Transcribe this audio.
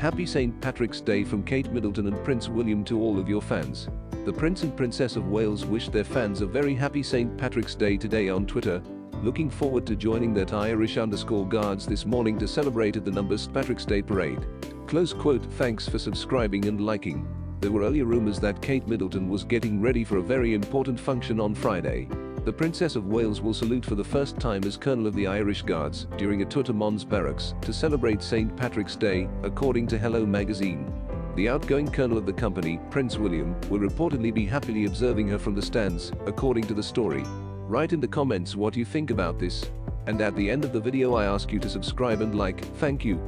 Happy St. Patrick's Day from Kate Middleton and Prince William to all of your fans. The Prince and Princess of Wales wish their fans a very happy St. Patrick's Day today on Twitter. Looking forward to joining that Irish underscore guards this morning to celebrate at the Numbers Patrick's Day parade. Close quote, thanks for subscribing and liking. There were earlier rumors that Kate Middleton was getting ready for a very important function on Friday. The Princess of Wales will salute for the first time as Colonel of the Irish Guards during a tour to Mons Barracks to celebrate St. Patrick's Day, according to Hello magazine. The outgoing colonel of the company, Prince William, will reportedly be happily observing her from the stands, according to the story. Write in the comments what you think about this. And at the end of the video I ask you to subscribe and like, thank you.